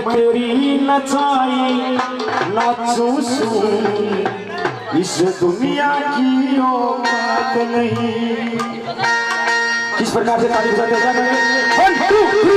तेरी नचाई नाचू सुन इस दुनिया की औकात नहीं किस प्रकार से तारीफ़ करते जाएँगे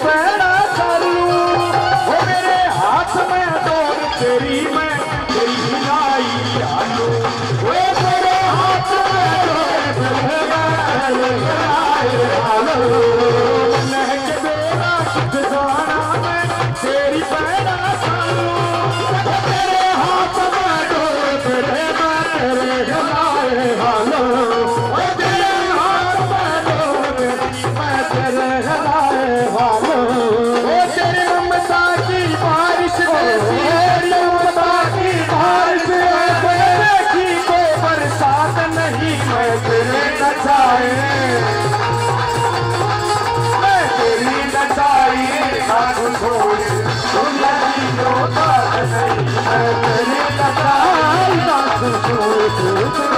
Christmas. Yeah.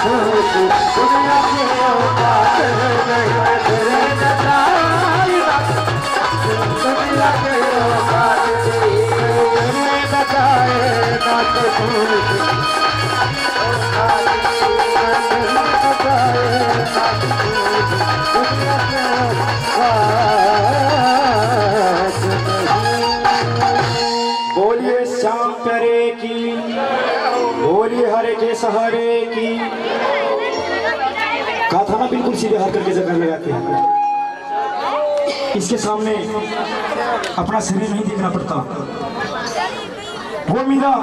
नाच सूत दुनिया की औकात नहीं कहा था ना बिल्कुल सीधे हर करके जगह लगाते हैं। इसके सामने अपना शरीर नहीं देखना पड़ता। वो मीरा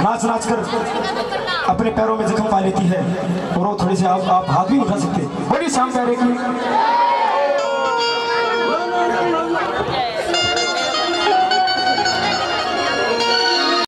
नाच नाच कर अपने पैरों में जख्म पा लेती है और वो थोड़े से आप, आप हाथ भी उठा सकते बड़ी शाम प्यारे की